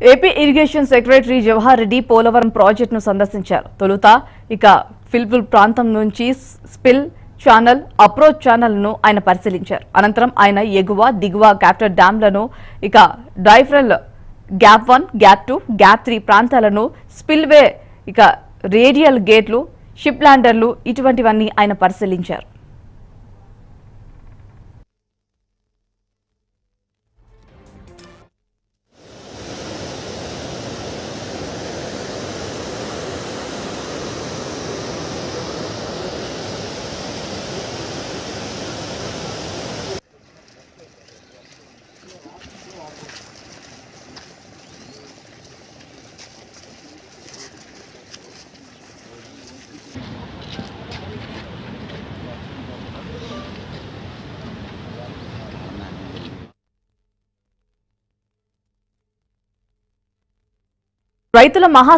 AP irrigation secretary Jawahar Reddy Polavaram ప్రాజెక్టును సందర్శించారు. తొలుత ఇక ఫిల్పుల్ ప్రాంతం నుంచి స్పిల్ ఛానల్ అప్రోచ్ ఛానల్ను ఆయన పరిశీలించారు. అనంతరం ఆయన ఎగువ దిగువ క్యాప్టర్ డ్యాంలను ఇక డైఫ్రల్ gap one gap two gap three ప్రాంతాలను స్పిల్వే ఇక రేడియల్ గేట్లు షిప్ ల్యాండర్లు ఇటువంటివన్నీ ఆయన పరిశీలించారు. రైతుల మహా